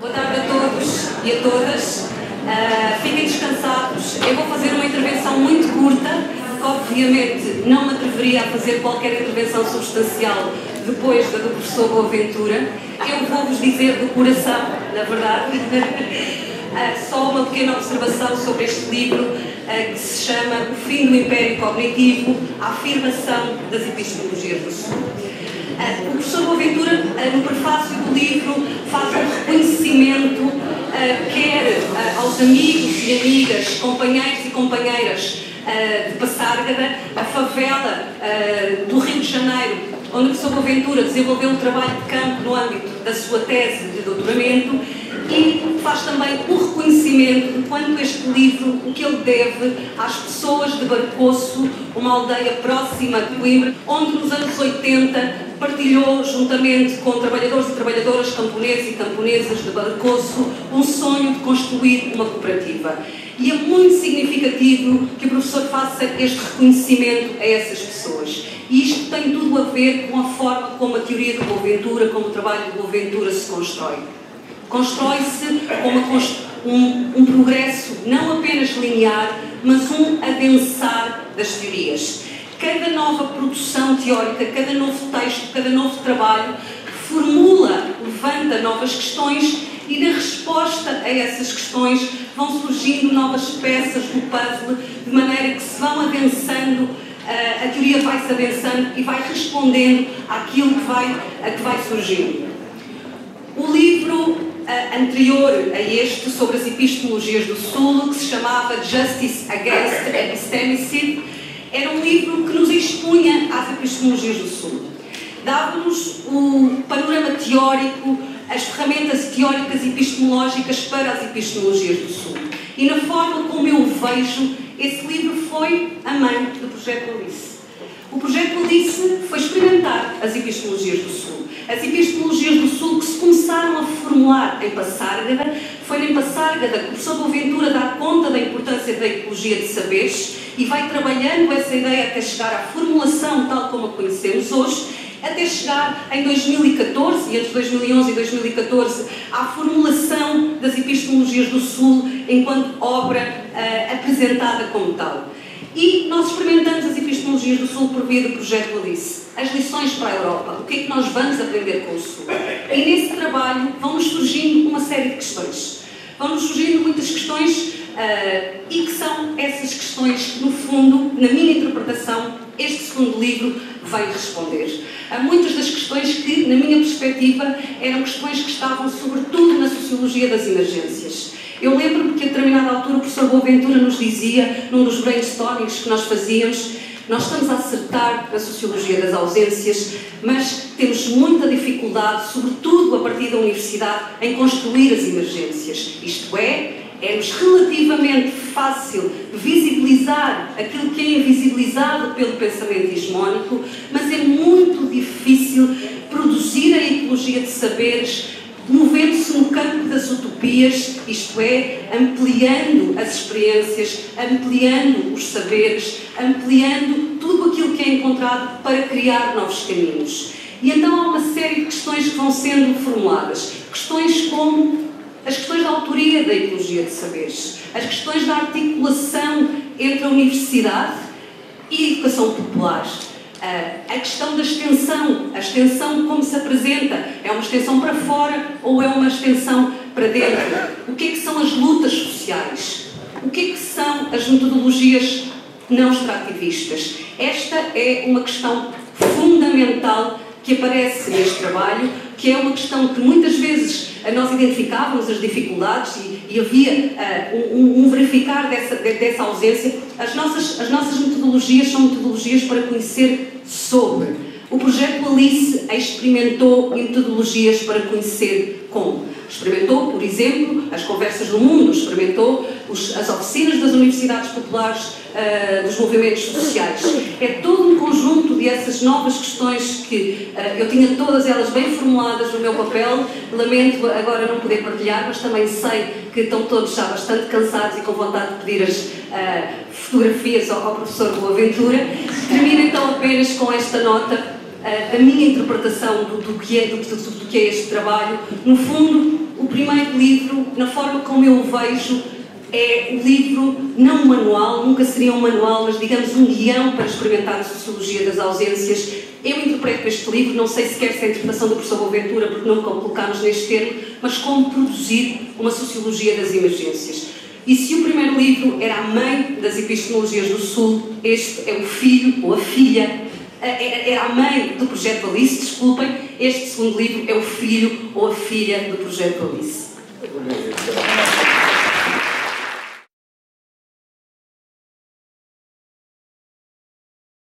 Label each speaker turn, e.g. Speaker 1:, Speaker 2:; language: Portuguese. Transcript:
Speaker 1: Boa tarde a todos e a todas. Uh, fiquem descansados. Eu vou fazer uma intervenção muito curta, que obviamente não me atreveria a fazer qualquer intervenção substancial depois da do professor Boaventura. Eu vou-vos dizer do coração, na verdade. uh, só uma pequena observação sobre este livro uh, que se chama O Fim do Império Cognitivo, a afirmação das epistemologias do Sul. O professor Boaventura, no prefácio do livro, faz um reconhecimento, quer aos amigos e amigas, companheiros e companheiras de Passárgada, a favela do Rio de Janeiro, onde o professor Boaventura desenvolveu um trabalho de campo no âmbito da sua tese de doutoramento e faz também o reconhecimento de quanto este livro, o que ele deve às pessoas de Barcoço, uma aldeia próxima de Coimbra, onde nos anos 80 partilhou, juntamente com trabalhadores e trabalhadoras camponeses e camponesas de Barcoço, um sonho de construir uma cooperativa. E é muito significativo que o professor faça este reconhecimento a essas pessoas. E isto tem tudo a ver com a forma como a teoria do Boaventura, como o trabalho do Boaventura se constrói. Constrói-se um, um, um progresso não apenas linear, mas um adensar das teorias. Cada nova produção teórica, cada novo texto, cada novo trabalho formula, levanta novas questões e na resposta a essas questões vão surgindo novas peças do puzzle, de maneira que se vão adensando, a teoria vai se adensando e vai respondendo àquilo que vai, a que vai surgindo. O livro anterior a este sobre as epistemologias do Sul, que se chamava Justice Against Epistemicism, era um livro que nos expunha às epistemologias do Sul. Dava-nos o panorama teórico, as ferramentas teóricas e epistemológicas para as epistemologias do Sul. E na forma como eu vejo, esse livro foi a mãe do projeto Alice. O projeto Alice foi experimentar as epistemologias do Sul. As epistemologias do Sul que se começaram a formular em Passárgada, foi em Passárgada que o professor Boaventura dá conta da importância da ecologia de saberes e vai trabalhando essa ideia até chegar à formulação tal como a conhecemos hoje, até chegar em 2014, e entre 2011 e 2014, à formulação das epistemologias do Sul enquanto obra uh, apresentada como tal. E nós experimentamos as epistemologias do Sul por via do projeto Alice. As lições para a Europa. O que é que nós vamos aprender com o Sul? E nesse trabalho vão-nos surgindo uma série de questões. Vão-nos surgindo muitas questões uh, e que são essas questões que, no fundo, na minha interpretação, este segundo livro vai responder. Há muitas das questões que, na minha perspectiva, eram questões que estavam sobretudo na sociologia das emergências. Eu lembro-me que a determinada altura o professor Boaventura nos dizia, num dos brainstormings que nós fazíamos, nós estamos a acertar na sociologia das ausências, mas temos muita dificuldade, sobretudo a partir da universidade, em construir as emergências. Isto é, é-nos relativamente fácil visibilizar aquilo que é invisibilizado pelo pensamento hegemónico, mas é muito difícil produzir a ecologia de saberes movendo-se no campo das utopias, isto é, ampliando as experiências, ampliando os saberes, ampliando tudo aquilo que é encontrado para criar novos caminhos. E então há uma série de questões que vão sendo formuladas. Questões como as questões da autoria da ecologia de saberes, as questões da articulação entre a universidade e a educação popular, a questão da extensão, a extensão como se apresenta, é uma extensão para fora ou é uma extensão para dentro? O que é que são as lutas sociais? O que é que são as metodologias não extrativistas? Esta é uma questão fundamental que aparece neste trabalho, que é uma questão que muitas vezes nós identificávamos as dificuldades e, e havia uh, um, um, verificar dessa, dessa ausência. As nossas, as nossas metodologias são metodologias para conhecer sobre. O projeto Alice experimentou metodologias para conhecer como. Experimentou, por exemplo, as conversas do mundo, experimentou os, as oficinas das universidades populares uh, dos movimentos sociais. É todo um conjunto de essas novas questões que uh, eu tinha todas elas bem formuladas no meu papel. Lamento agora não poder partilhar, mas também sei que estão todos já bastante cansados e com vontade de pedir as uh, fotografias ao, ao professor Boaventura. Termino então apenas com esta nota da minha interpretação do, do, que é, do, do, que é este trabalho. No fundo, O primeiro livro, na forma como eu o vejo, é o livro, não um manual, nunca seria um manual, mas digamos um guião para experimentar a sociologia das ausências. Eu interpreto este livro, não sei sequer se é a interpretação do professor Boaventura, porque não colocámos neste termo, mas como produzir uma sociologia das emergências. E se o primeiro livro era a mãe das epistemologias do Sul, este é o filho ou a filha, era a mãe do projeto Alice, desculpem, este segundo livro é o filho ou a filha do projeto Alice.